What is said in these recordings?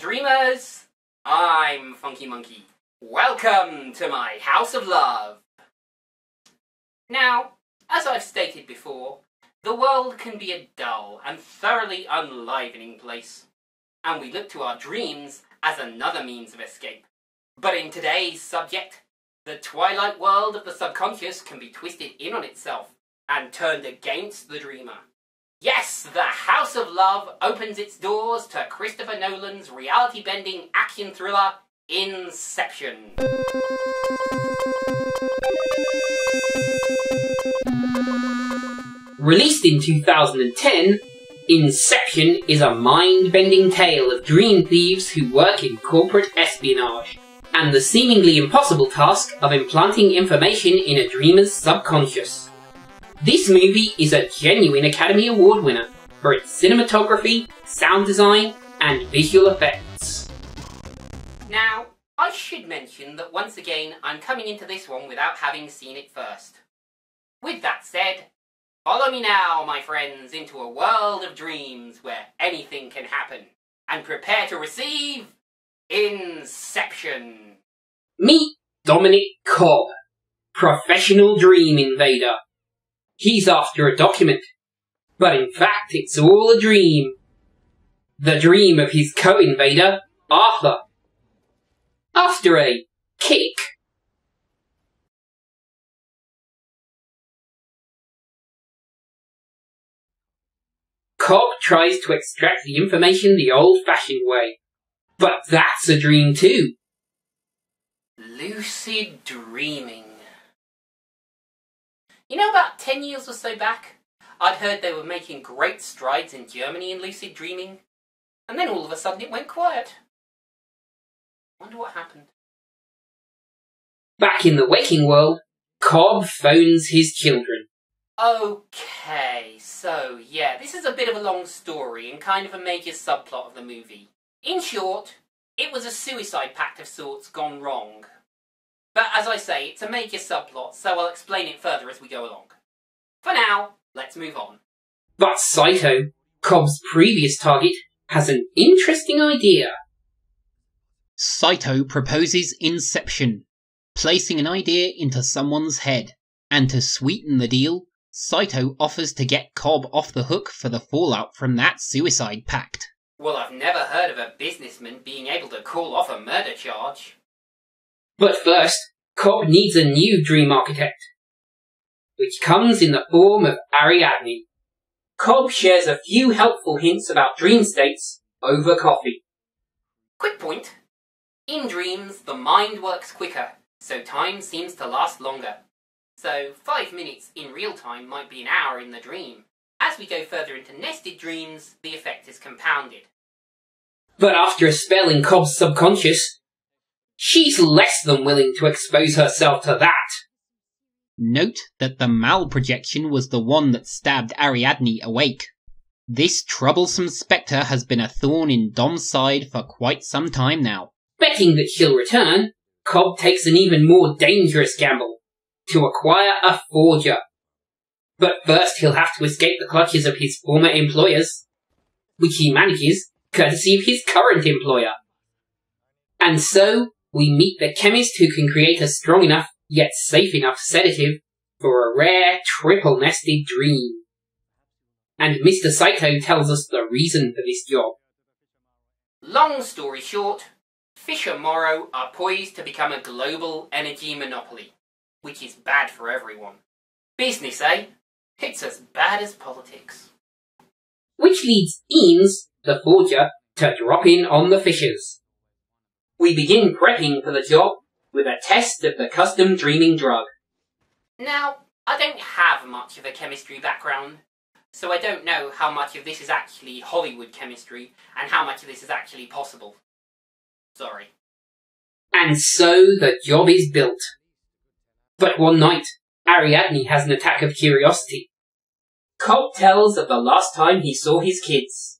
dreamers! I'm Funky Monkey. Welcome to my House of Love. Now, as I've stated before, the world can be a dull and thoroughly unlivening place, and we look to our dreams as another means of escape. But in today's subject, the twilight world of the subconscious can be twisted in on itself and turned against the dreamer. Yes, the House of Love opens its doors to Christopher Nolan's reality bending action thriller Inception. Released in 2010, Inception is a mind bending tale of dream thieves who work in corporate espionage and the seemingly impossible task of implanting information in a dreamer's subconscious. This movie is a genuine Academy Award winner for its cinematography, sound design, and visual effects. Now, I should mention that once again I'm coming into this one without having seen it first. With that said, follow me now, my friends, into a world of dreams where anything can happen, and prepare to receive Inception. Meet Dominic Cobb, professional dream invader. He's after a document. But in fact, it's all a dream. The dream of his co-invader, Arthur. After a kick. Cobb tries to extract the information the old-fashioned way. But that's a dream too. Lucid dreaming. You know, about 10 years or so back, I'd heard they were making great strides in Germany in lucid dreaming, and then all of a sudden it went quiet. Wonder what happened. Back in the waking world, Cobb phones his children. Okay, so yeah, this is a bit of a long story and kind of a major subplot of the movie. In short, it was a suicide pact of sorts gone wrong, but as I say, it's a major subplot, so I'll explain it further as we go along. For now, let's move on. But Saito, Cobb's previous target, has an interesting idea. Saito proposes Inception, placing an idea into someone's head. And to sweeten the deal, Saito offers to get Cobb off the hook for the fallout from that suicide pact. Well, I've never heard of a businessman being able to call off a murder charge. But first, Cobb needs a new dream architect, which comes in the form of Ariadne. Cobb shares a few helpful hints about dream states over coffee. Quick point. In dreams, the mind works quicker, so time seems to last longer. So, five minutes in real time might be an hour in the dream. As we go further into nested dreams, the effect is compounded. But after a spell in Cobb's subconscious, She's less than willing to expose herself to that. Note that the mal projection was the one that stabbed Ariadne awake. This troublesome spectre has been a thorn in Dom's side for quite some time now. Betting that she'll return, Cobb takes an even more dangerous gamble to acquire a forger. But first he'll have to escape the clutches of his former employers, which he manages courtesy of his current employer. And so, we meet the chemist who can create a strong enough, yet safe enough sedative for a rare triple nested dream. And Mr. Saito tells us the reason for this job. Long story short, Fischer Morrow are poised to become a global energy monopoly, which is bad for everyone. Business, eh? It's as bad as politics. Which leads Eames, the forger, to drop in on the Fischers. We begin prepping for the job with a test of the custom dreaming drug. Now, I don't have much of a chemistry background, so I don't know how much of this is actually Hollywood chemistry and how much of this is actually possible. Sorry. And so the job is built. But one night, Ariadne has an attack of curiosity. Cobb tells of the last time he saw his kids.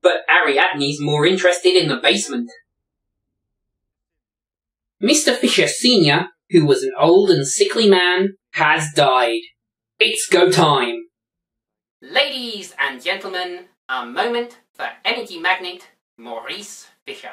But Ariadne's more interested in the basement. Mr. Fischer Sr., who was an old and sickly man, has died. It's go time. Ladies and gentlemen, a moment for Energy Magnet Maurice Fischer.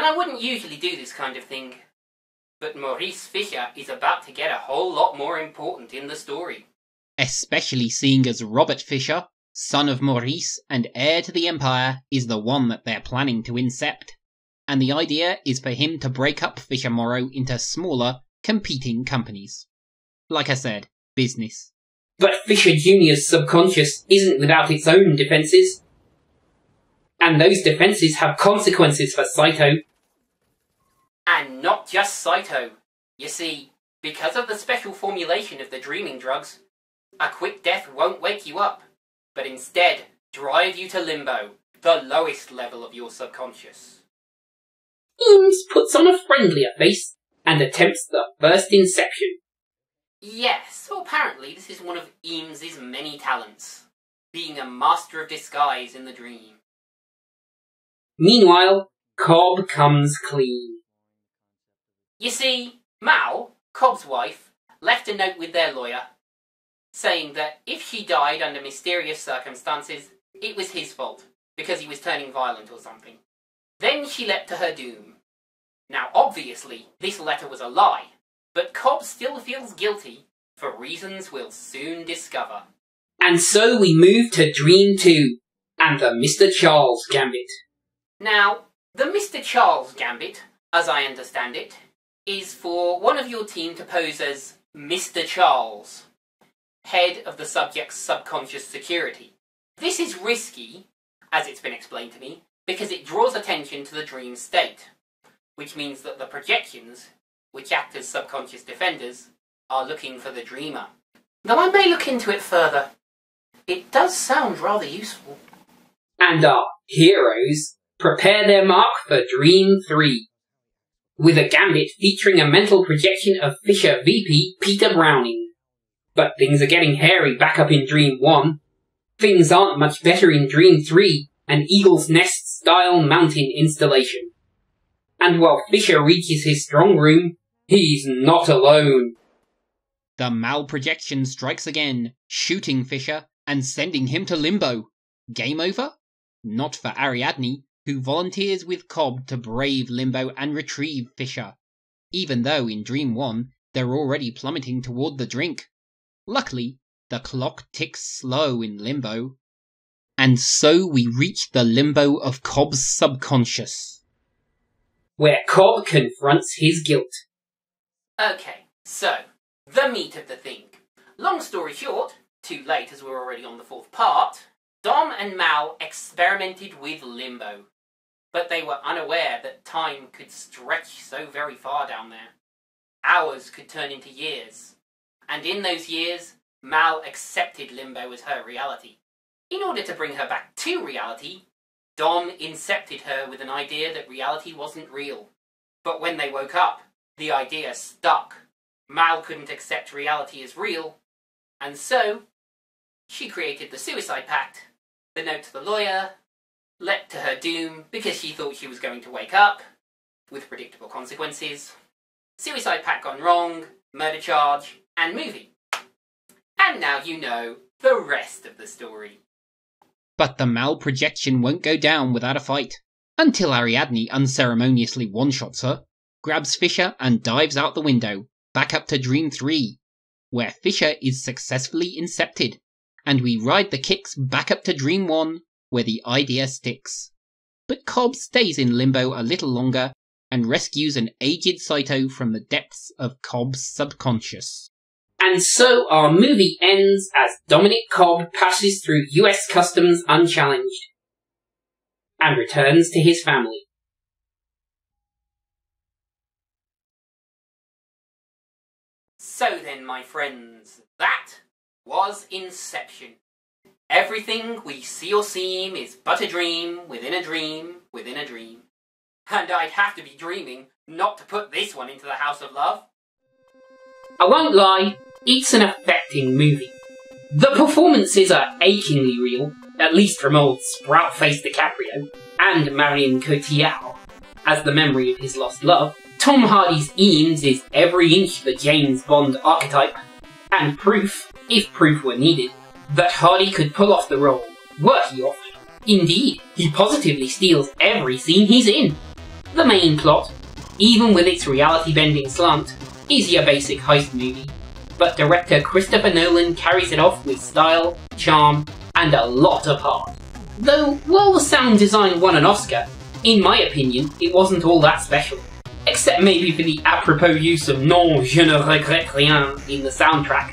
And I wouldn't usually do this kind of thing, but Maurice Fischer is about to get a whole lot more important in the story. Especially seeing as Robert Fischer, son of Maurice and heir to the Empire, is the one that they're planning to incept. And the idea is for him to break up Fischer Morrow into smaller, competing companies. Like I said, business. But Fischer Jr.'s subconscious isn't without its own defences. And those defences have consequences for Saito. And not just Saito. You see, because of the special formulation of the dreaming drugs, a quick death won't wake you up, but instead drive you to limbo, the lowest level of your subconscious. Eames puts on a friendlier face and attempts the first inception. Yes, so apparently this is one of Eames's many talents, being a master of disguise in the dream. Meanwhile, Cobb comes clean. You see, Mal, Cobb's wife, left a note with their lawyer saying that if she died under mysterious circumstances, it was his fault because he was turning violent or something. Then she leapt to her doom. Now, obviously, this letter was a lie, but Cobb still feels guilty for reasons we'll soon discover. And so we move to Dream 2 and the Mr. Charles Gambit. Now, the Mr. Charles Gambit, as I understand it, is for one of your team to pose as Mr. Charles, head of the subject's subconscious security. This is risky, as it's been explained to me, because it draws attention to the dream state, which means that the projections, which act as subconscious defenders, are looking for the dreamer. Though I may look into it further, it does sound rather useful. And our heroes prepare their mark for Dream 3, with a gambit featuring a mental projection of Fischer VP Peter Browning. But things are getting hairy back up in Dream 1. Things aren't much better in Dream 3, an Eagle's Nest style mountain installation. And while Fischer reaches his strong room, he's not alone. The malprojection strikes again, shooting Fischer and sending him to limbo. Game over? Not for Ariadne, who volunteers with Cobb to brave limbo and retrieve Fischer, even though in Dream 1 they're already plummeting toward the drink. Luckily, the clock ticks slow in limbo. And so we reach the limbo of Cobb's subconscious. Where Cobb confronts his guilt. Okay, so, the meat of the thing. Long story short, too late as we're already on the fourth part, Dom and Mal experimented with limbo, but they were unaware that time could stretch so very far down there. Hours could turn into years, and in those years, Mal accepted limbo as her reality. In order to bring her back to reality, Dom incepted her with an idea that reality wasn't real. But when they woke up, the idea stuck. Mal couldn't accept reality as real, and so she created the Suicide Pact the note to the lawyer, leapt to her doom because she thought she was going to wake up, with predictable consequences, suicide pact gone wrong, murder charge, and movie. And now you know the rest of the story. But the malprojection won't go down without a fight, until Ariadne unceremoniously one-shots her, grabs Fischer and dives out the window, back up to Dream 3, where Fischer is successfully incepted and we ride the kicks back up to Dream 1, where the idea sticks. But Cobb stays in limbo a little longer and rescues an aged Saito from the depths of Cobb's subconscious. And so our movie ends as Dominic Cobb passes through US customs unchallenged and returns to his family. So then, my friends, that was Inception. Everything we see or seem is but a dream within a dream within a dream. And I'd have to be dreaming not to put this one into the House of Love. I won't lie, it's an affecting movie. The performances are achingly real, at least from old sprout-faced DiCaprio and Marion Cotillard as the memory of his lost love. Tom Hardy's Eames is every inch the James Bond archetype, and proof, if proof were needed, that Hardy could pull off the role, were he offered. Indeed, he positively steals every scene he's in. The main plot, even with its reality-bending slant, is your basic heist movie, but director Christopher Nolan carries it off with style, charm, and a lot of heart. Though, while the sound design won an Oscar, in my opinion, it wasn't all that special. Except maybe for the apropos use of Non je ne regrette rien in the soundtrack.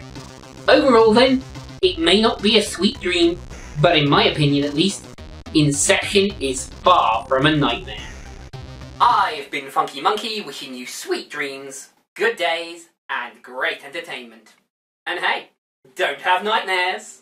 Overall then, it may not be a sweet dream, but in my opinion at least, Inception is far from a nightmare. I've been Funky Monkey wishing you sweet dreams, good days, and great entertainment. And hey, don't have nightmares!